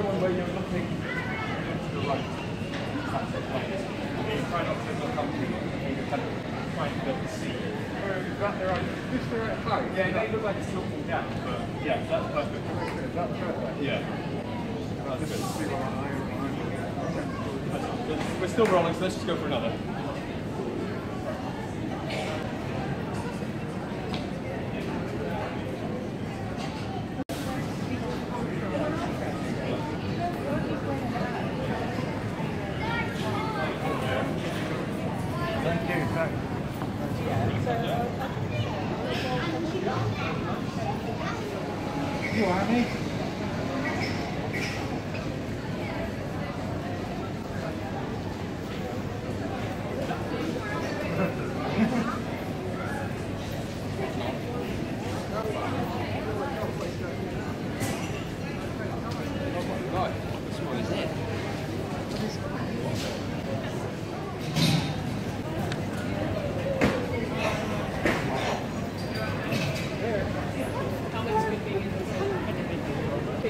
try one where you're looking to the right. That's the point. You try not to look up to Yeah, look like it's looking down, but yeah, that's perfect. That's perfect. Yeah. That's good. We're still rolling, so let's just go for another. Thank you, thanks. You Annie? Right,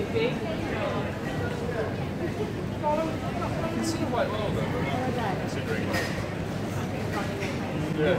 I can see quite well though. Yeah,